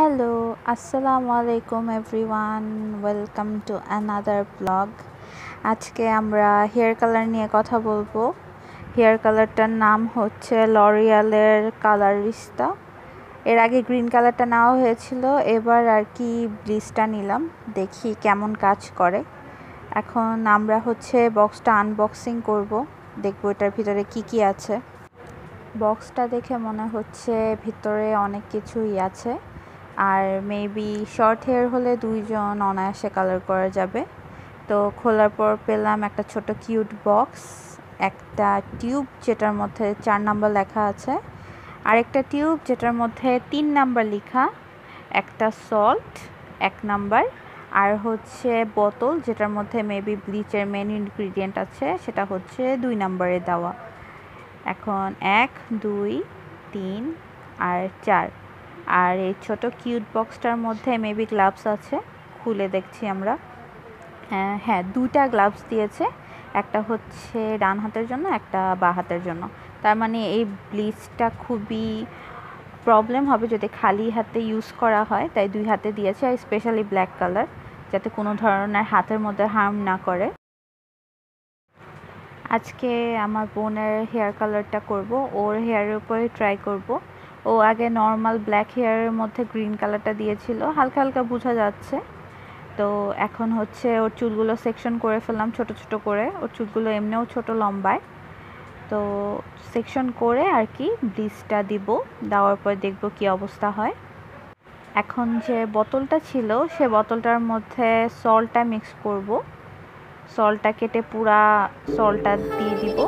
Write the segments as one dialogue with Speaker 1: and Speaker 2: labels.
Speaker 1: Hello আসসালামু আলাইকুম everyone welcome to another vlog আজকে আমরা হেয়ার কালার নিয়ে কথা বলব। হেয়ার কালারটার নাম হচ্ছে লরিয়ালের কালার রিস্তা এর আগে গ্রিন কালারটা নেওয়া হয়েছিল, এবার আর কি ব্লিচটা নিলাম, দেখি কেমন কাজ করে। এখন আমরা হচ্ছে বক্সটা আনবক্সিং করব, দেখব এটার ভিতরে কি কি আছে। বক্সটা দেখে মনে হচ্ছে ভিতরে অনেক কিছুই আছে। আর মেবি শর্ট হেয়ার হলে দুইজন অনায়াসে কালার করা যাবে। তো খোলার পর পেলাম একটা ছোট কিউট বক্স একটা টিউব যেটার মধ্যে চার নাম্বার লেখা আছে আর একটা টিউব যেটার মধ্যে তিন নাম্বার লেখা, একটা সল্ট এক নাম্বার আর হচ্ছে বোতল যেটার মধ্যে মেবি ব্লিচের মেন ইনগ্রিডিয়েন্ট আছে, সেটা হচ্ছে দুই নাম্বারে দেওয়া। এখন এক, দুই, তিন, আর চার। আর এই ছোট কিউট বক্সটার মধ্যে মেবি গ্লাভস আছে, খুলে দেখছি আমরা। হ্যাঁ দুইটা গ্লাভস দিয়েছে, একটা হচ্ছে ডান হাতের জন্য, একটা বা হাতের জন্য। তার মানে এই ব্লিচটা খুবই প্রবলেম হবে যদি খালি হাতে ইউজ করা হয়, তাই দুই হাতে দিয়েছে, আর স্পেশালি ব্ল্যাক কালার যাতে কোনো ধরনের হাতের মধ্যে হার্ম না করে। আজকে আমার বোনের হেয়ার কালারটা করব, ওর হেয়ারের উপরে ট্রাই করব। ও আগে নর্মাল ব্ল্যাক হেয়ারের মধ্যে গ্রিন কালারটা দিয়েছিল। হালকা হালকা বোঝা যাচ্ছে। তো এখন হচ্ছে ওর চুলগুলো সেকশন করে ফেললাম ছোট ছোট করে। ওর চুলগুলো এমনিও ছোট লম্বায়। তো সেকশন করে আর কি ব্লিচটা দিব। দেওয়ার পর দেখব কি অবস্থা হয়। এখন যে বোতলটা ছিল, সে বোতলটার মধ্যে সল্টটা মিক্স করব। সল্টটা কেটে পুরা সল্টটা দিয়ে দিব।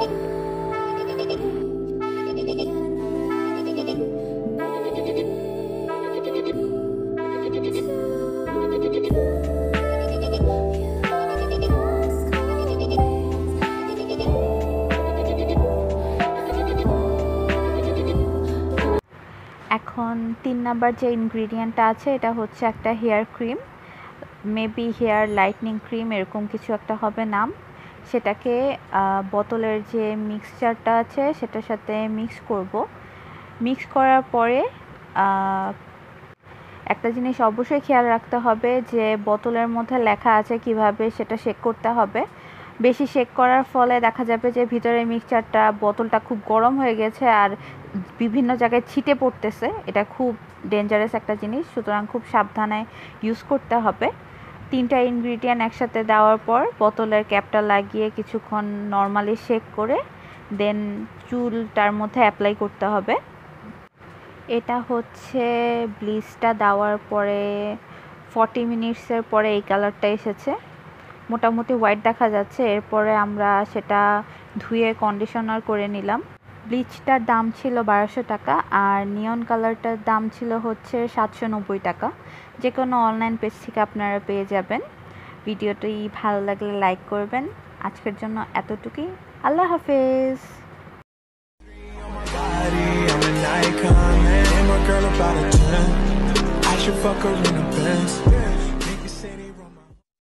Speaker 1: এখন তিন নাম্বার যে ইনগ্রিডিয়েন্টটা আছে, এটা হচ্ছে একটা hair cream maybe hair lightening cream এরকম কিছু একটা হবে নাম। সেটাকে বোতলের যে মিক্সচারটা আছে, সেটার সাথে মিক্স করব। মিক্স করার পরে একটা জিনিস অবশ্যই খেয়াল রাখতে হবে যে বোতলের মধ্যে লেখা আছে কীভাবে সেটা শেক করতে হবে। বেশি শেক করার ফলে দেখা যাবে যে ভিতরে মিক্সচারটা বোতলটা খুব গরম হয়ে গেছে আর বিভিন্ন জায়গায় ছিটে পড়তেছে। এটা খুব ডেঞ্জারাস একটা জিনিস, সুতরাং খুব সাবধানে ইউজ করতে হবে। তিনটা ইনগ্রিডিয়েন্ট একসাথে দেওয়ার পর বোতলের ক্যাপটা লাগিয়ে কিছুক্ষণ নর্মালি শেক করে দেন চুলটার মধ্যে অ্যাপ্লাই করতে হবে। এটা হচ্ছে ব্লিচটা দেওয়ার পরে ফর্টি মিনিটসের পরে এই কালারটা এসেছে। মোটামুটি হোয়াইট দেখা যাচ্ছে, এরপরে আমরা সেটা ধুয়ে কন্ডিশনার করে নিলাম। ব্লিচটার দাম ছিল বারোশো টাকা আর নিয়ন কালারটার দাম ছিল হচ্ছে সাতশো নব্বই টাকা। যে কোনো অনলাইন পেজ থেকে আপনারা পেয়ে যাবেন। ভিডিওটি ভালো লাগলে লাইক করবেন। আজকের জন্য এতটুকুই। আল্লাহ হাফেজ।
Speaker 2: I'm an icon, man. And my girl about a 10. I should fuck her in a Benz.